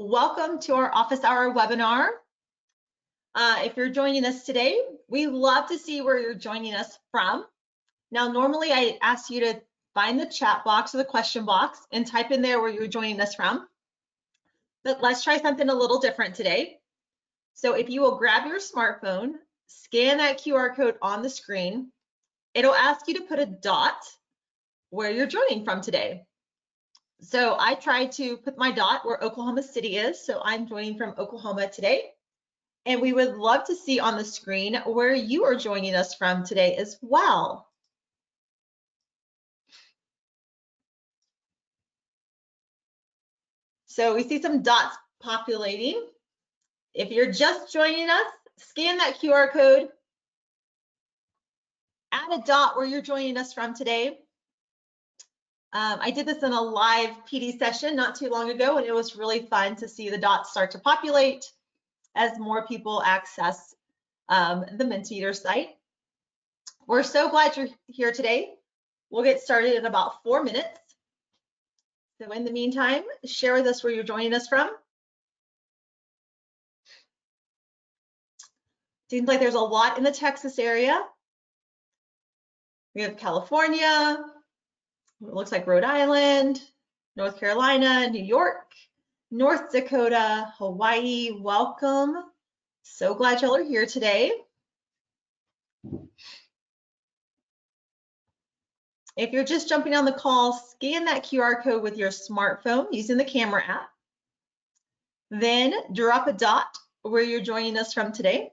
Welcome to our office hour webinar. Uh, if you're joining us today, we love to see where you're joining us from. Now, normally I ask you to find the chat box or the question box and type in there where you're joining us from. But let's try something a little different today. So if you will grab your smartphone, scan that QR code on the screen, it'll ask you to put a dot where you're joining from today. So I try to put my dot where Oklahoma City is. So I'm joining from Oklahoma today. And we would love to see on the screen where you are joining us from today as well. So we see some dots populating. If you're just joining us, scan that QR code, add a dot where you're joining us from today. Um, I did this in a live PD session not too long ago, and it was really fun to see the dots start to populate as more people access um, the Mentimeter site. We're so glad you're here today. We'll get started in about four minutes. So in the meantime, share with us where you're joining us from. Seems like there's a lot in the Texas area. We have California, it looks like Rhode Island, North Carolina, New York, North Dakota, Hawaii, welcome. So glad y'all are here today. If you're just jumping on the call, scan that QR code with your smartphone using the camera app. Then drop a dot where you're joining us from today.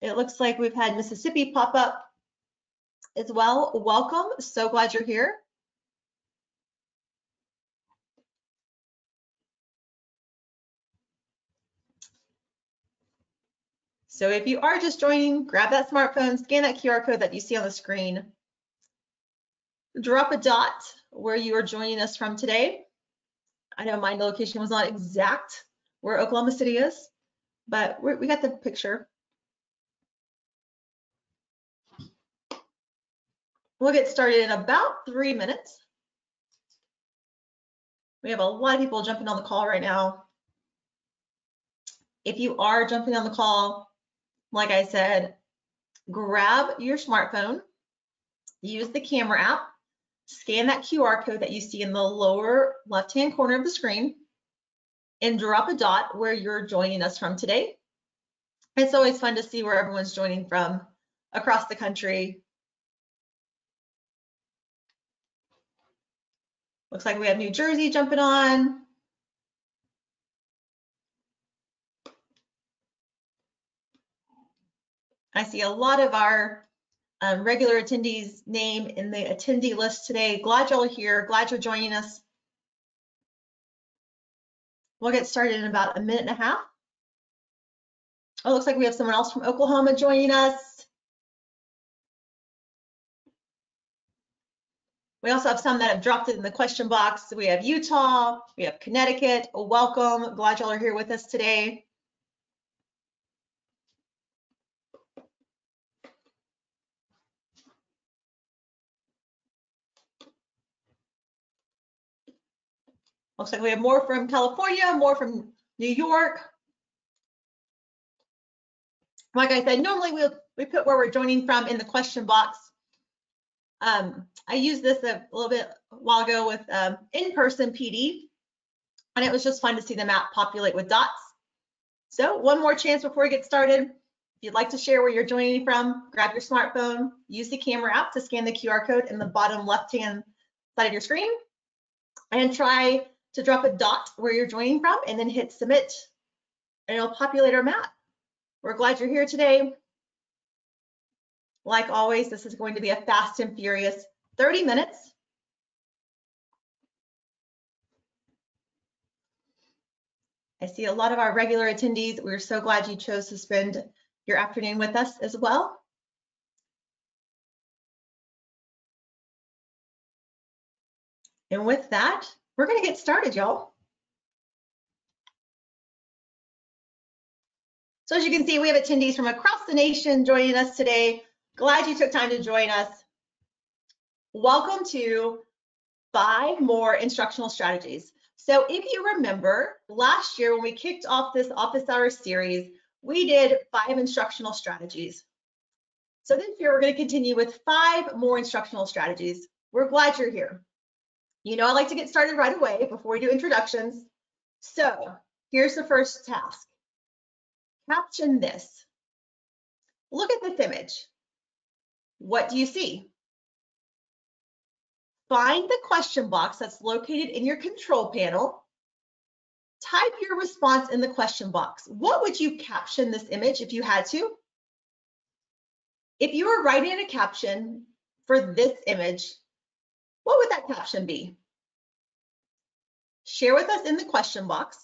It looks like we've had Mississippi pop up as well. Welcome, so glad you're here. So if you are just joining, grab that smartphone, scan that QR code that you see on the screen, drop a dot where you are joining us from today. I know my location was not exact where Oklahoma City is, but we got the picture. We'll get started in about three minutes. We have a lot of people jumping on the call right now. If you are jumping on the call, like I said, grab your smartphone, use the camera app, scan that QR code that you see in the lower left-hand corner of the screen, and drop a dot where you're joining us from today. It's always fun to see where everyone's joining from across the country. Looks like we have New Jersey jumping on. I see a lot of our um, regular attendees name in the attendee list today. Glad are here. Glad you're joining us. We'll get started in about a minute and a half. Oh, looks like we have someone else from Oklahoma joining us. We also have some that have dropped it in the question box. We have Utah, we have Connecticut. Welcome. Glad y'all are here with us today. Looks like we have more from California, more from New York. Like I said, normally we we'll, we put where we're joining from in the question box. Um, I used this a little bit while ago with um, in-person PD, and it was just fun to see the map populate with dots. So one more chance before we get started. If you'd like to share where you're joining from, grab your smartphone, use the camera app to scan the QR code in the bottom left-hand side of your screen, and try to drop a dot where you're joining from and then hit submit and it'll populate our map. We're glad you're here today. Like always, this is going to be a fast and furious 30 minutes. I see a lot of our regular attendees. We're so glad you chose to spend your afternoon with us as well. And with that, we're going to get started, y'all. So as you can see, we have attendees from across the nation joining us today. Glad you took time to join us. Welcome to five more instructional strategies. So if you remember, last year when we kicked off this office hour series, we did five instructional strategies. So this year we're going to continue with five more instructional strategies. We're glad you're here. You know I like to get started right away before we do introductions. So here's the first task. Caption this. Look at this image. What do you see? Find the question box that's located in your control panel. Type your response in the question box. What would you caption this image if you had to? If you were writing a caption for this image, what would that caption be? Share with us in the question box.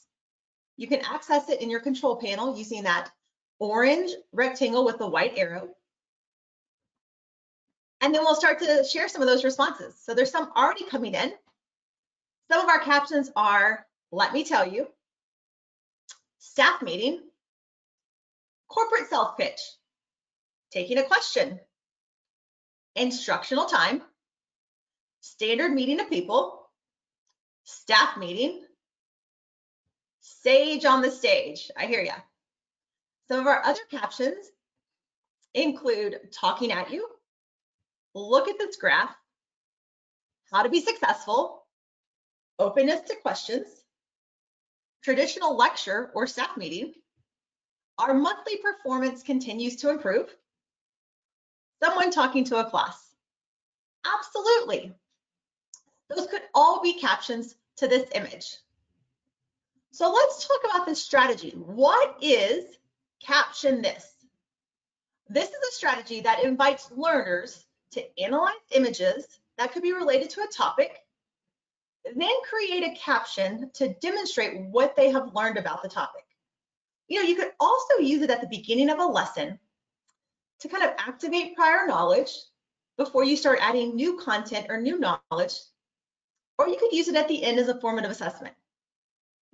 You can access it in your control panel using that orange rectangle with the white arrow. And then we'll start to share some of those responses. So there's some already coming in. Some of our captions are, let me tell you, staff meeting, corporate self pitch, taking a question, instructional time, standard meeting of people, staff meeting, sage on the stage. I hear ya. Some of our other captions include talking at you, look at this graph, how to be successful, openness to questions, traditional lecture or staff meeting, our monthly performance continues to improve, someone talking to a class. Absolutely. Those could all be captions to this image. So let's talk about this strategy. What is caption this? This is a strategy that invites learners to analyze images that could be related to a topic, then create a caption to demonstrate what they have learned about the topic. You know, you could also use it at the beginning of a lesson to kind of activate prior knowledge before you start adding new content or new knowledge, or you could use it at the end as a formative assessment.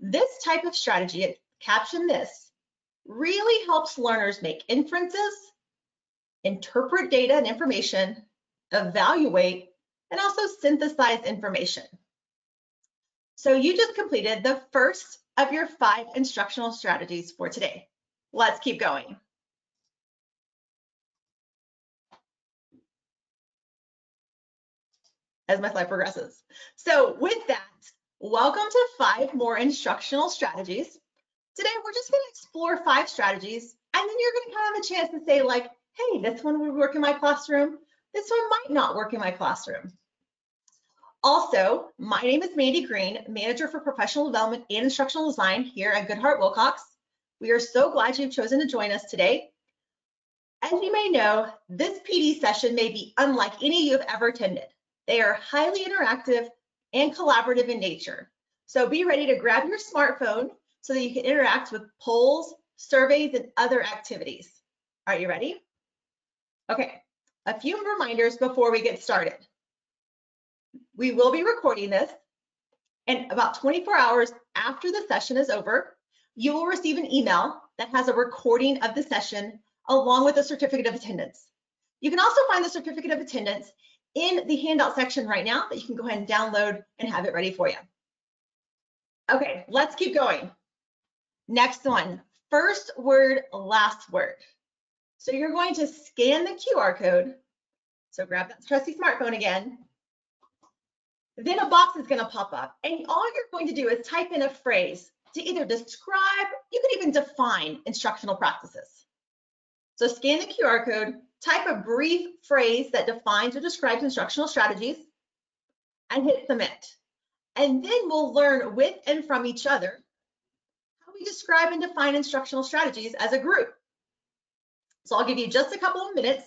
This type of strategy, caption this, really helps learners make inferences, interpret data and information, evaluate, and also synthesize information. So you just completed the first of your five instructional strategies for today. Let's keep going. As my slide progresses. So with that, welcome to five more instructional strategies. Today, we're just gonna explore five strategies, and then you're gonna kind of have a chance to say like, hey, this one would work in my classroom. This one might not work in my classroom. Also, my name is Mandy Green, Manager for Professional Development and Instructional Design here at Goodheart Willcox. We are so glad you've chosen to join us today. As you may know, this PD session may be unlike any you have ever attended. They are highly interactive and collaborative in nature. So be ready to grab your smartphone so that you can interact with polls, surveys, and other activities. Are you ready? Okay, a few reminders before we get started. We will be recording this, and about 24 hours after the session is over, you will receive an email that has a recording of the session along with a certificate of attendance. You can also find the certificate of attendance in the handout section right now that you can go ahead and download and have it ready for you. Okay, let's keep going. Next one, first word, last word. So you're going to scan the QR code. So grab that trusty smartphone again. Then a box is going to pop up and all you're going to do is type in a phrase to either describe, you could even define instructional practices. So scan the QR code, type a brief phrase that defines or describes instructional strategies and hit submit. And then we'll learn with and from each other how we describe and define instructional strategies as a group. So I'll give you just a couple of minutes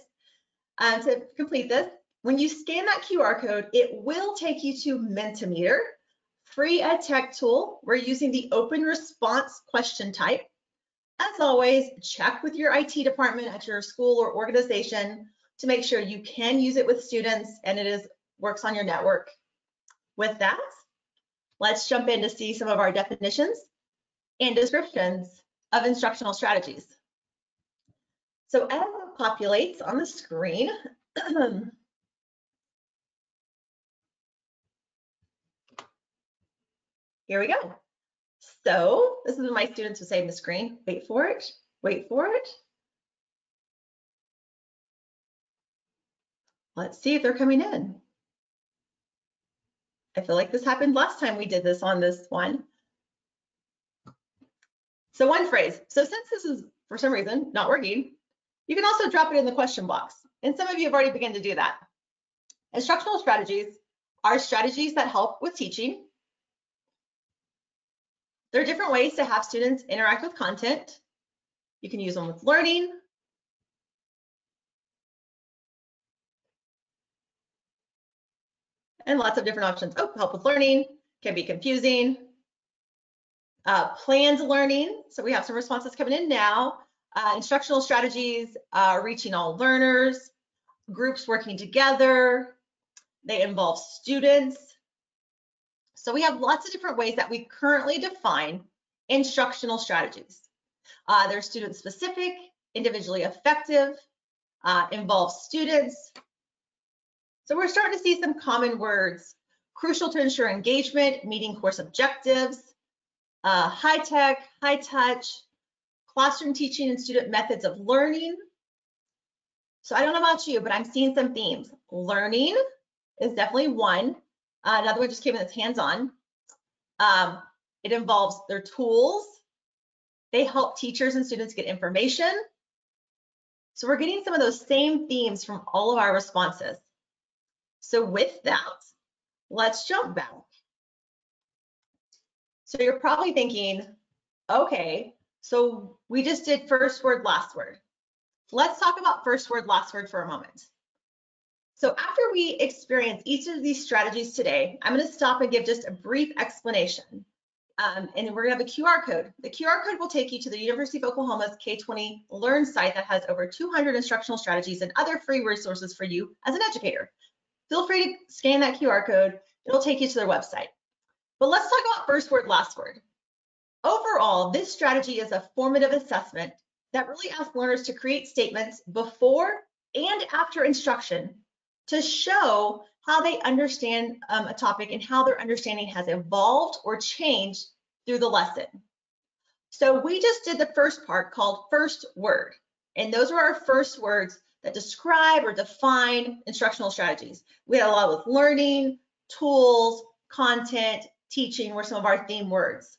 um, to complete this. When you scan that QR code, it will take you to Mentimeter, free ed tech tool. We're using the open response question type. As always, check with your IT department at your school or organization to make sure you can use it with students and it is works on your network. With that, let's jump in to see some of our definitions and descriptions of instructional strategies. So as it populates on the screen, here we go. So this is when my students would say, in the screen. wait for it, wait for it. Let's see if they're coming in. I feel like this happened last time we did this on this one. So one phrase. So since this is for some reason not working, you can also drop it in the question box. And some of you have already begun to do that. Instructional strategies are strategies that help with teaching. There are different ways to have students interact with content. You can use them with learning, and lots of different options. Oh, help with learning can be confusing. Uh, planned learning, so we have some responses coming in now. Uh, instructional strategies, uh, reaching all learners, groups working together. They involve students. So we have lots of different ways that we currently define instructional strategies. Uh, they're student specific, individually effective, uh, involve students, so we're starting to see some common words, crucial to ensure engagement, meeting course objectives, uh, high tech, high touch, classroom teaching and student methods of learning. So I don't know about you, but I'm seeing some themes. Learning is definitely one. Uh, another one just came in that's hands-on. Um, it involves their tools. They help teachers and students get information. So we're getting some of those same themes from all of our responses. So with that, let's jump back. So you're probably thinking, okay, so we just did first word, last word. Let's talk about first word, last word for a moment. So after we experience each of these strategies today, I'm going to stop and give just a brief explanation. Um, and we're to have a QR code. The QR code will take you to the University of Oklahoma's K20 Learn site that has over 200 instructional strategies and other free resources for you as an educator feel free to scan that QR code. It'll take you to their website. But let's talk about first word, last word. Overall, this strategy is a formative assessment that really asks learners to create statements before and after instruction to show how they understand um, a topic and how their understanding has evolved or changed through the lesson. So we just did the first part called first word. And those are our first words that describe or define instructional strategies. We had a lot with learning, tools, content, teaching were some of our theme words.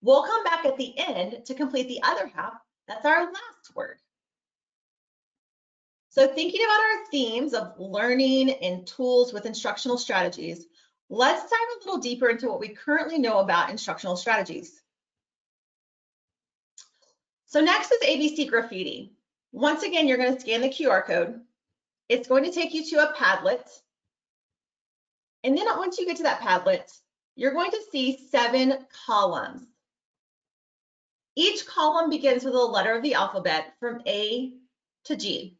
We'll come back at the end to complete the other half. That's our last word. So thinking about our themes of learning and tools with instructional strategies, let's dive a little deeper into what we currently know about instructional strategies. So next is ABC graffiti. Once again, you're going to scan the QR code. It's going to take you to a Padlet. And then once you get to that Padlet, you're going to see seven columns. Each column begins with a letter of the alphabet from A to G.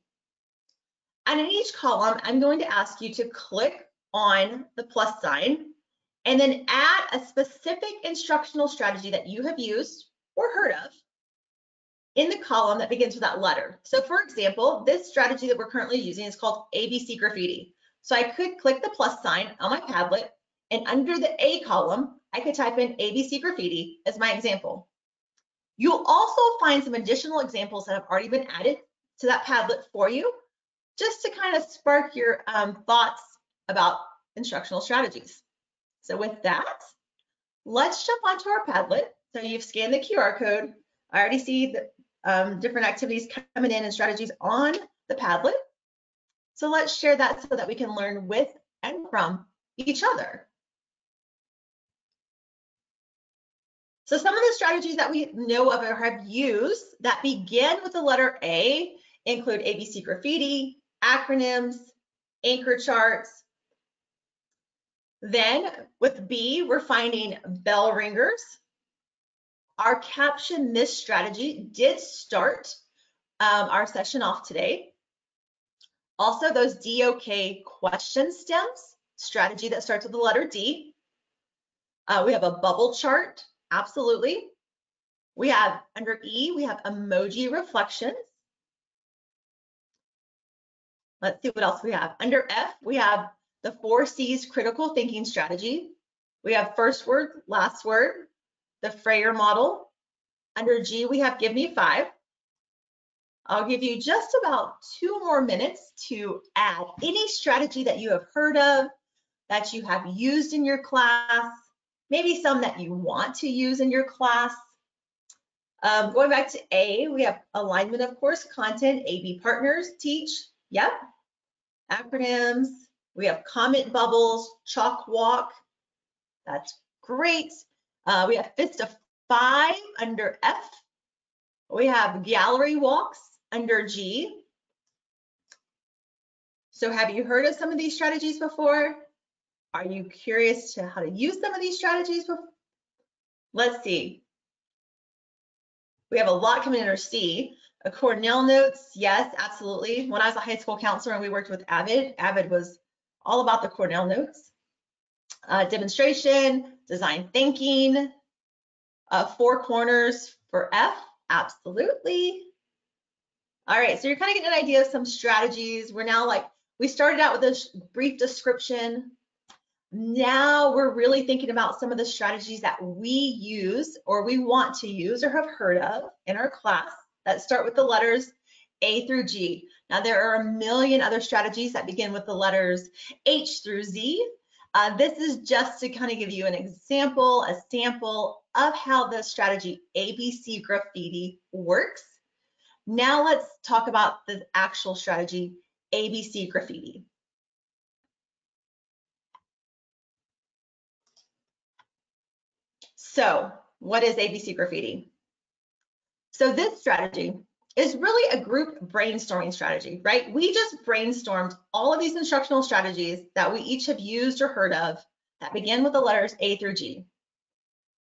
And in each column, I'm going to ask you to click on the plus sign and then add a specific instructional strategy that you have used or heard of in the column that begins with that letter. So for example, this strategy that we're currently using is called ABC Graffiti. So I could click the plus sign on my Padlet and under the A column, I could type in ABC Graffiti as my example. You'll also find some additional examples that have already been added to that Padlet for you, just to kind of spark your um, thoughts about instructional strategies. So with that, let's jump onto our Padlet. So you've scanned the QR code. I already see the um, different activities coming in and strategies on the Padlet. So let's share that so that we can learn with and from each other. So some of the strategies that we know of or have used that begin with the letter A include ABC graffiti, acronyms, anchor charts. Then with B, we're finding bell ringers, our caption this strategy did start um, our session off today. Also, those DOK question stems, strategy that starts with the letter D. Uh, we have a bubble chart, absolutely. We have under E, we have emoji reflections. Let's see what else we have. Under F, we have the four C's critical thinking strategy. We have first word, last word, the Frayer model. Under G, we have give me five. I'll give you just about two more minutes to add any strategy that you have heard of, that you have used in your class, maybe some that you want to use in your class. Um, going back to A, we have alignment of course, content, AB partners, teach, yep. Acronyms, we have comment bubbles, chalk walk, that's great. Uh, we have fist of five under F. We have gallery walks under G. So have you heard of some of these strategies before? Are you curious to how to use some of these strategies? Let's see. We have a lot coming under C. Cornell notes, yes, absolutely. When I was a high school counselor and we worked with Avid, Avid was all about the Cornell notes. Uh, demonstration, design thinking, uh, four corners for F, absolutely. All right, so you're kind of getting an idea of some strategies. We're now like, we started out with a brief description. Now we're really thinking about some of the strategies that we use or we want to use or have heard of in our class that start with the letters A through G. Now there are a million other strategies that begin with the letters H through Z. Uh, this is just to kind of give you an example, a sample of how the strategy ABC graffiti works. Now let's talk about the actual strategy ABC graffiti. So what is ABC graffiti? So this strategy is really a group brainstorming strategy, right? We just brainstormed all of these instructional strategies that we each have used or heard of that begin with the letters A through G.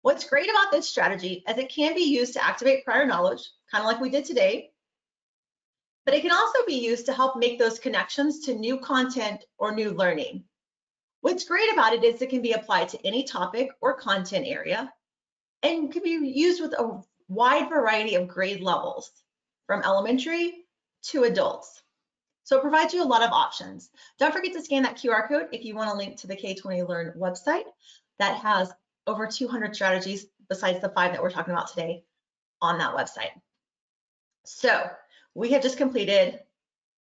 What's great about this strategy is it can be used to activate prior knowledge, kind of like we did today, but it can also be used to help make those connections to new content or new learning. What's great about it is it can be applied to any topic or content area and can be used with a wide variety of grade levels from elementary to adults. So it provides you a lot of options. Don't forget to scan that QR code if you want to link to the K20 Learn website that has over 200 strategies besides the five that we're talking about today on that website. So we have just completed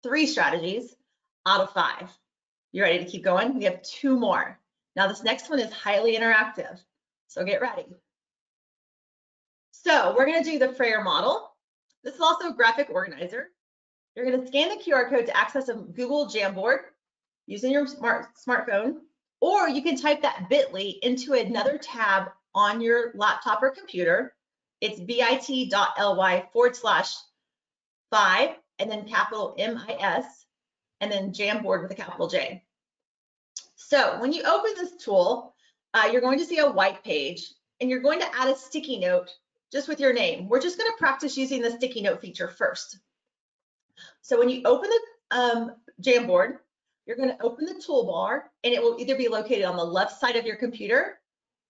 three strategies out of five. You ready to keep going? We have two more. Now this next one is highly interactive, so get ready. So we're gonna do the Frayer model. This is also a graphic organizer. You're going to scan the QR code to access a Google Jamboard using your smart smartphone, or you can type that bit.ly into another tab on your laptop or computer. It's bit.ly forward slash five and then capital M-I-S and then Jamboard with a capital J. So when you open this tool, uh, you're going to see a white page and you're going to add a sticky note just with your name. We're just going to practice using the sticky note feature first. So when you open the um, Jamboard, you're going to open the toolbar and it will either be located on the left side of your computer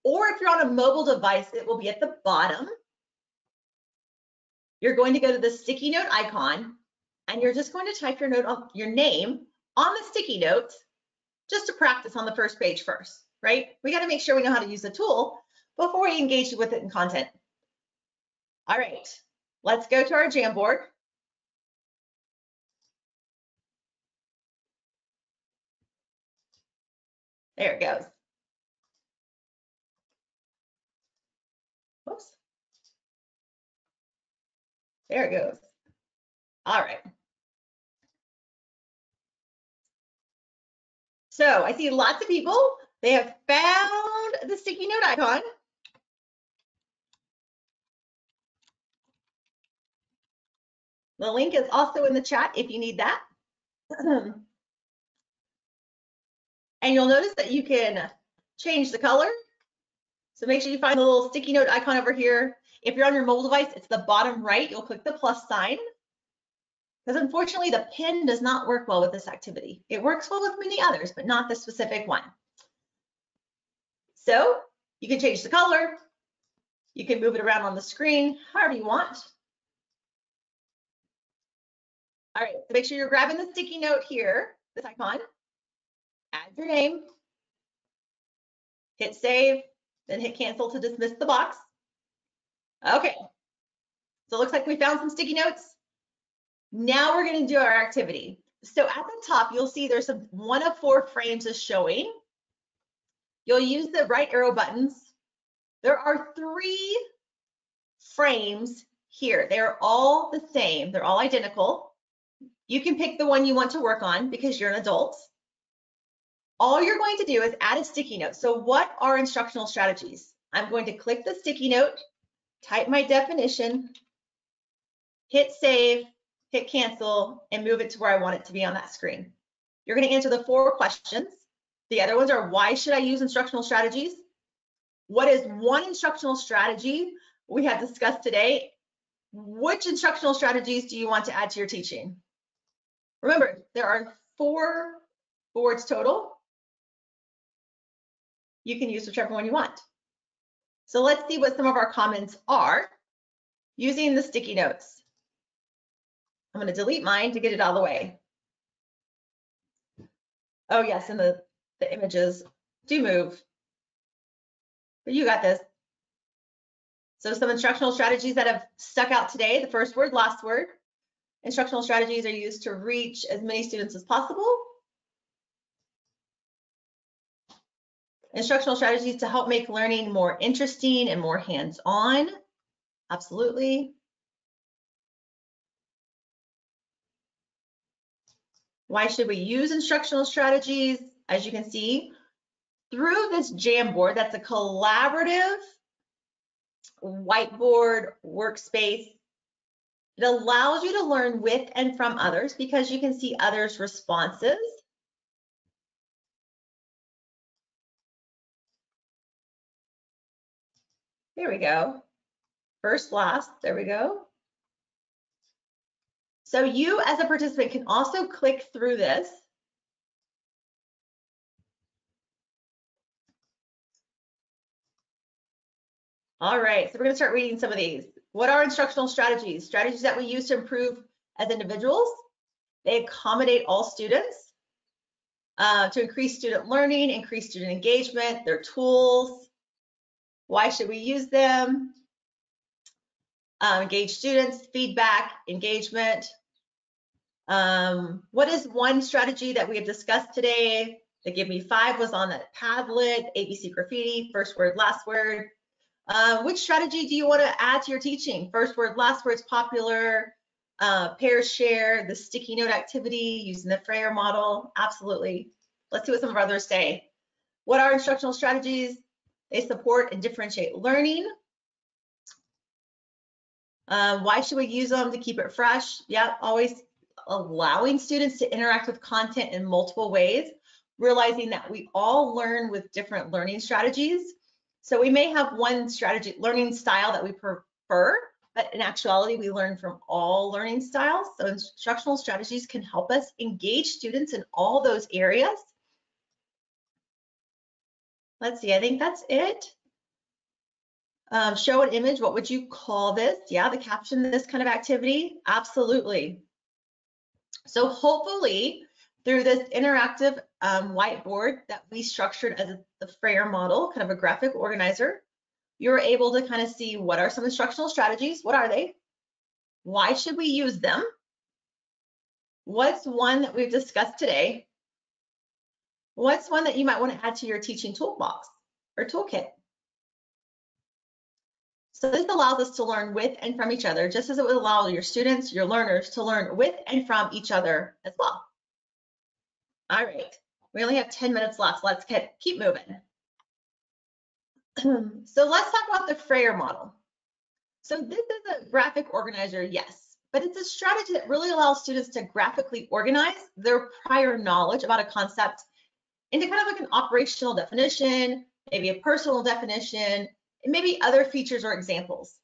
or if you're on a mobile device, it will be at the bottom. You're going to go to the sticky note icon and you're just going to type your note on your name on the sticky note just to practice on the first page first, right? We got to make sure we know how to use the tool before we engage with it in content. All right, let's go to our Jamboard. There it goes. Whoops. There it goes. All right. So I see lots of people. They have found the sticky note icon. The link is also in the chat if you need that. and you'll notice that you can change the color. So make sure you find the little sticky note icon over here. If you're on your mobile device, it's the bottom right. You'll click the plus sign. Because unfortunately, the pin does not work well with this activity. It works well with many others, but not this specific one. So you can change the color. You can move it around on the screen, however you want. All right, so make sure you're grabbing the sticky note here, this icon, add your name, hit save, then hit cancel to dismiss the box. Okay, so it looks like we found some sticky notes. Now we're gonna do our activity. So at the top, you'll see there's a one of four frames is showing. You'll use the right arrow buttons. There are three frames here. They're all the same. They're all identical. You can pick the one you want to work on because you're an adult. All you're going to do is add a sticky note. So what are instructional strategies? I'm going to click the sticky note, type my definition, hit save, hit cancel, and move it to where I want it to be on that screen. You're going to answer the four questions. The other ones are why should I use instructional strategies? What is one instructional strategy we have discussed today? Which instructional strategies do you want to add to your teaching? Remember, there are four boards total. You can use whichever one you want. So let's see what some of our comments are using the sticky notes. I'm going to delete mine to get it out of the way. Oh yes, and the, the images do move. But you got this. So some instructional strategies that have stuck out today, the first word, last word. Instructional strategies are used to reach as many students as possible. Instructional strategies to help make learning more interesting and more hands-on. Absolutely. Why should we use instructional strategies? As you can see, through this Jamboard, that's a collaborative whiteboard workspace. It allows you to learn with and from others because you can see others' responses. There we go. First, last, there we go. So you as a participant can also click through this. All right, so we're gonna start reading some of these. What are instructional strategies? Strategies that we use to improve as individuals. They accommodate all students uh, to increase student learning, increase student engagement, their tools. Why should we use them? Um, engage students, feedback, engagement, um, what is one strategy that we have discussed today? The Give Me Five was on that Padlet, ABC Graffiti, first word, last word. Uh, which strategy do you want to add to your teaching? First word, last word's popular, uh, pair share, the sticky note activity, using the Frayer model, absolutely. Let's see what some of our others say. What are instructional strategies? They support and differentiate learning. Uh, why should we use them to keep it fresh? Yeah, always allowing students to interact with content in multiple ways, realizing that we all learn with different learning strategies. So we may have one strategy, learning style that we prefer, but in actuality, we learn from all learning styles. So instructional strategies can help us engage students in all those areas. Let's see, I think that's it. Um, show an image, what would you call this? Yeah, the caption this kind of activity? Absolutely. So hopefully through this interactive um, whiteboard that we structured as the Frayer model, kind of a graphic organizer, you're able to kind of see what are some instructional strategies, what are they, why should we use them, what's one that we've discussed today, what's one that you might want to add to your teaching toolbox or toolkit. So this allows us to learn with and from each other, just as it would allow your students, your learners to learn with and from each other as well. All right, we only have 10 minutes left. Let's keep moving. so let's talk about the Frayer model. So this is a graphic organizer, yes, but it's a strategy that really allows students to graphically organize their prior knowledge about a concept into kind of like an operational definition, maybe a personal definition, and maybe other features or examples.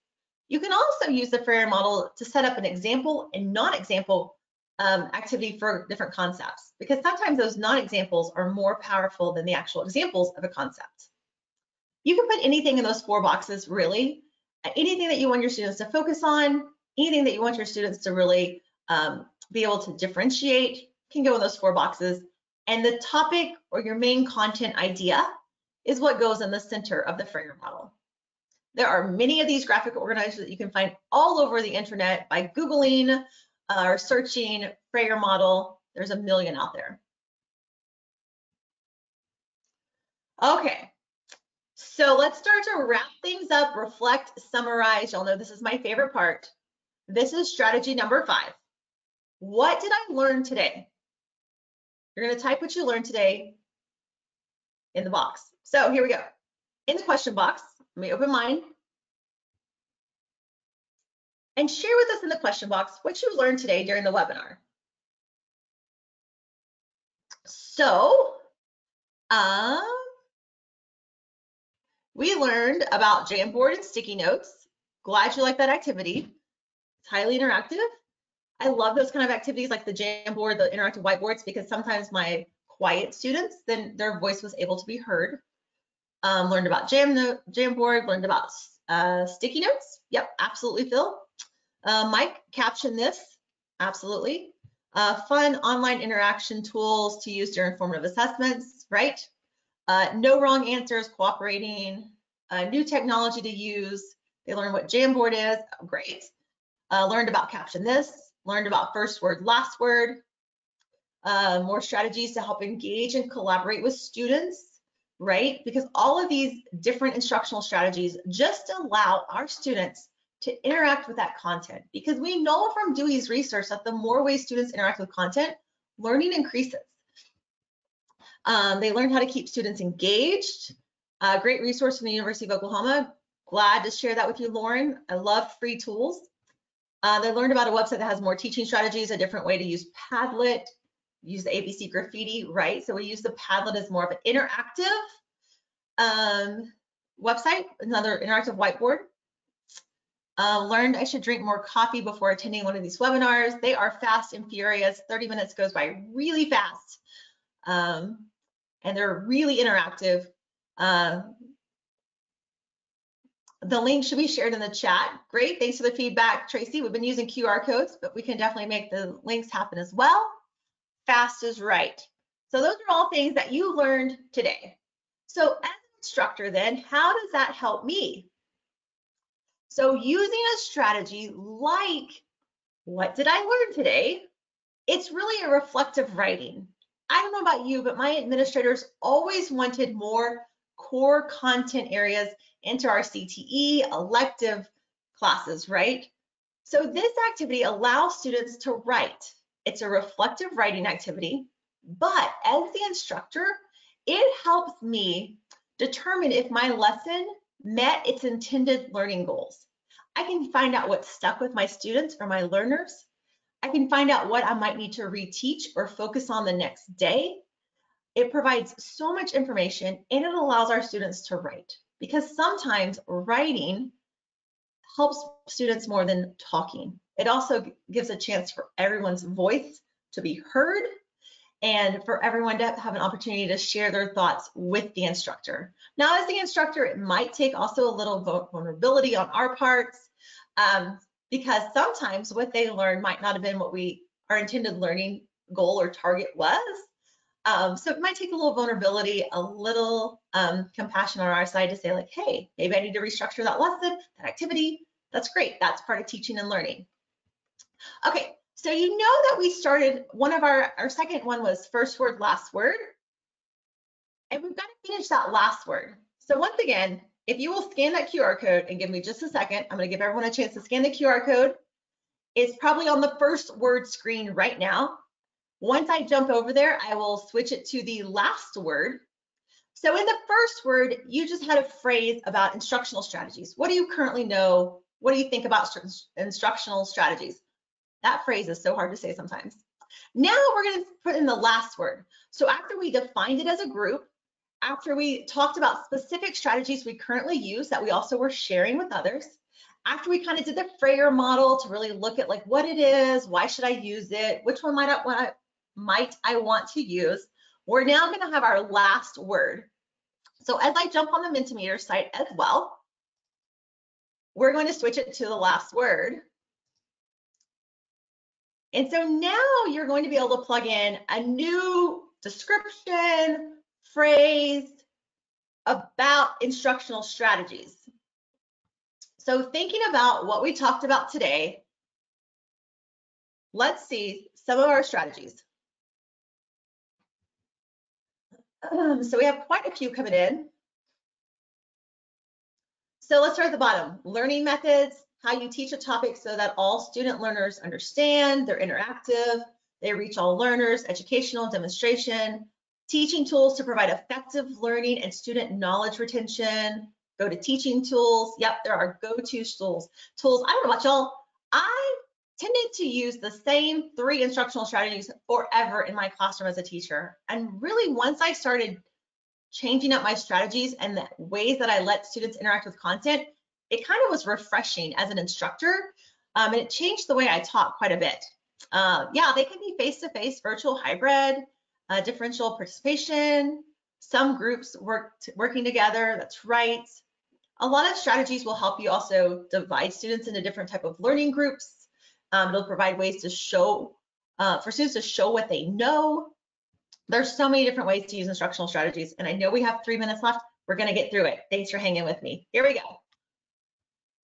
You can also use the Frayer model to set up an example and non-example um, activity for different concepts, because sometimes those non-examples are more powerful than the actual examples of a concept. You can put anything in those four boxes, really. Anything that you want your students to focus on, anything that you want your students to really um, be able to differentiate can go in those four boxes. And the topic or your main content idea is what goes in the center of the Frayer model. There are many of these graphic organizers that you can find all over the internet by Googling uh, or searching Frayer model. There's a million out there. Okay, so let's start to wrap things up, reflect, summarize. Y'all know this is my favorite part. This is strategy number five. What did I learn today? You're to type what you learned today in the box. So here we go. In the question box, let me open mine. And share with us in the question box what you learned today during the webinar. So, um, we learned about Jamboard and sticky notes. Glad you like that activity. It's highly interactive. I love those kind of activities like the Jamboard, the interactive whiteboards, because sometimes my quiet students, then their voice was able to be heard. Um, learned about Jam note, Jamboard, learned about uh, sticky notes. Yep, absolutely, Phil. Uh, Mike, caption this. Absolutely. Uh, fun online interaction tools to use during formative assessments, right? Uh, no wrong answers, cooperating, uh, new technology to use. They learned what Jamboard is, oh, great. Uh, learned about caption this, learned about first word, last word, uh, more strategies to help engage and collaborate with students, right? Because all of these different instructional strategies just allow our students to interact with that content. Because we know from Dewey's research that the more ways students interact with content, learning increases. Um, they learned how to keep students engaged. Uh, great resource from the University of Oklahoma. Glad to share that with you, Lauren. I love free tools. Uh, they learned about a website that has more teaching strategies, a different way to use Padlet, use the ABC Graffiti, right? So we use the Padlet as more of an interactive um, website, another interactive whiteboard. Uh, learned I should drink more coffee before attending one of these webinars. They are fast and furious. 30 minutes goes by really fast. Um, and they're really interactive. Uh, the link should be shared in the chat. Great, thanks for the feedback, Tracy. We've been using QR codes, but we can definitely make the links happen as well. Fast is right. So those are all things that you learned today. So as an instructor then, how does that help me? So using a strategy like, what did I learn today? It's really a reflective writing. I don't know about you, but my administrators always wanted more core content areas into our CTE elective classes, right? So this activity allows students to write. It's a reflective writing activity, but as the instructor, it helps me determine if my lesson met its intended learning goals. I can find out what stuck with my students or my learners. I can find out what I might need to reteach or focus on the next day. It provides so much information and it allows our students to write because sometimes writing helps students more than talking. It also gives a chance for everyone's voice to be heard and for everyone to have an opportunity to share their thoughts with the instructor. Now, as the instructor, it might take also a little vulnerability on our parts um, because sometimes what they learn might not have been what we our intended learning goal or target was. Um, so it might take a little vulnerability, a little um, compassion on our side to say like, hey, maybe I need to restructure that lesson, that activity. That's great. That's part of teaching and learning. Okay, so you know that we started, one of our, our second one was first word, last word. And we've got to finish that last word. So once again, if you will scan that QR code and give me just a second, I'm gonna give everyone a chance to scan the QR code. It's probably on the first word screen right now. Once I jump over there, I will switch it to the last word. So in the first word, you just had a phrase about instructional strategies. What do you currently know? What do you think about instructional strategies? That phrase is so hard to say sometimes. Now we're going to put in the last word. So after we defined it as a group, after we talked about specific strategies we currently use that we also were sharing with others, after we kind of did the Frayer model to really look at like what it is, why should I use it, which one might I, might I want to use, we're now going to have our last word. So as I jump on the Mentimeter site as well, we're going to switch it to the last word. And so now you're going to be able to plug in a new description, phrase, about instructional strategies. So thinking about what we talked about today, let's see some of our strategies. Um, so we have quite a few coming in. So let's start at the bottom. Learning methods, how you teach a topic so that all student learners understand, they're interactive, they reach all learners, educational demonstration, teaching tools to provide effective learning and student knowledge retention, go to teaching tools. Yep, there are go-to tools. Tools, I don't know about y'all, I tended to use the same three instructional strategies forever in my classroom as a teacher. And really, once I started changing up my strategies and the ways that I let students interact with content, it kind of was refreshing as an instructor. Um, and it changed the way I taught quite a bit. Uh, yeah, they can be face-to-face, -face, virtual, hybrid, uh, differential participation. Some groups work working together, that's right. A lot of strategies will help you also divide students into different type of learning groups um, it'll provide ways to show, uh, for students to show what they know. There's so many different ways to use instructional strategies. And I know we have three minutes left. We're gonna get through it. Thanks for hanging with me. Here we go.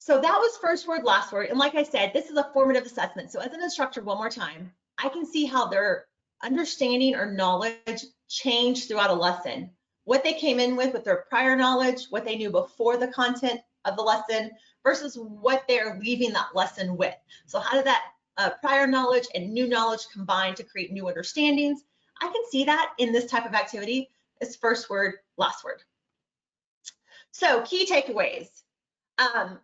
So that was first word, last word. And like I said, this is a formative assessment. So as an instructor, one more time, I can see how their understanding or knowledge changed throughout a lesson. What they came in with with their prior knowledge, what they knew before the content of the lesson, versus what they're leaving that lesson with. So how did that uh, prior knowledge and new knowledge combine to create new understandings? I can see that in this type of activity as first word, last word. So key takeaways. Um,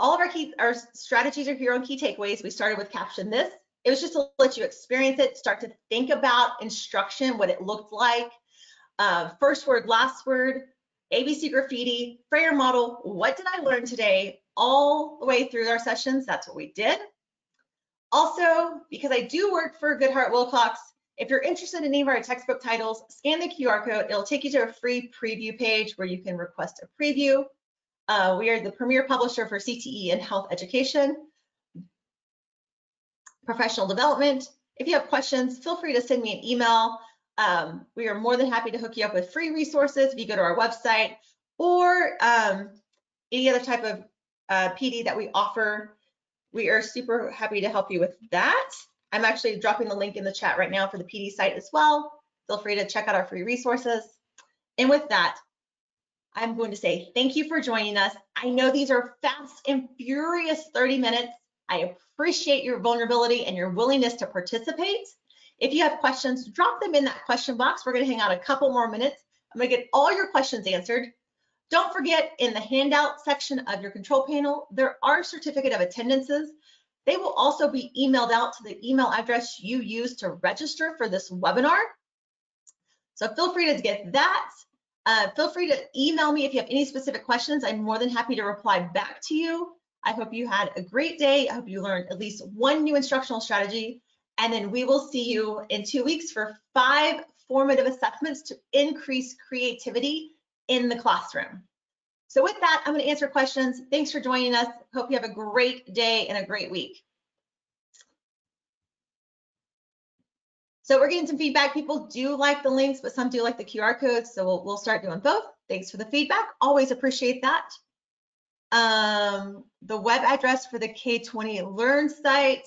all of our key our strategies are here on key takeaways. We started with caption this. It was just to let you experience it, start to think about instruction, what it looked like. Uh, first word, last word, ABC graffiti, Frayer model, what did I learn today? All the way through our sessions, that's what we did. Also, because I do work for Goodheart Willcox, if you're interested in any of our textbook titles, scan the QR code. It'll take you to a free preview page where you can request a preview. Uh, we are the premier publisher for CTE and health education, professional development. If you have questions, feel free to send me an email. Um, we are more than happy to hook you up with free resources if you go to our website or um, any other type of uh, PD that we offer. We are super happy to help you with that. I'm actually dropping the link in the chat right now for the PD site as well. Feel free to check out our free resources. And with that, I'm going to say thank you for joining us. I know these are fast and furious 30 minutes. I appreciate your vulnerability and your willingness to participate. If you have questions, drop them in that question box. We're going to hang out a couple more minutes. I'm going to get all your questions answered. Don't forget in the handout section of your control panel, there are certificate of attendances. They will also be emailed out to the email address you used to register for this webinar. So feel free to get that. Uh, feel free to email me if you have any specific questions. I'm more than happy to reply back to you. I hope you had a great day. I hope you learned at least one new instructional strategy and then we will see you in two weeks for five formative assessments to increase creativity in the classroom. So with that, I'm going to answer questions. Thanks for joining us. Hope you have a great day and a great week. So we're getting some feedback. People do like the links, but some do like the QR codes. So we'll, we'll start doing both. Thanks for the feedback. Always appreciate that. Um, the web address for the K20 Learn site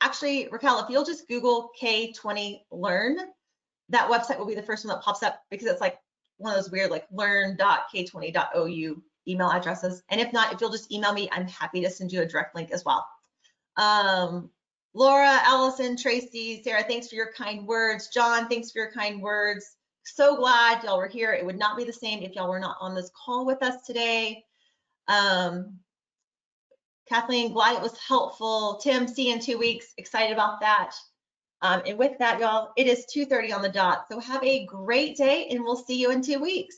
Actually, Raquel, if you'll just Google K20 Learn, that website will be the first one that pops up because it's like one of those weird like learn.k20.ou email addresses. And if not, if you'll just email me, I'm happy to send you a direct link as well. Um, Laura, Allison, Tracy, Sarah, thanks for your kind words. John, thanks for your kind words. So glad y'all were here. It would not be the same if y'all were not on this call with us today. Um, Kathleen, glad it was helpful. Tim, see you in two weeks. Excited about that. Um, and with that, y'all, it is 2.30 on the dot. So have a great day and we'll see you in two weeks.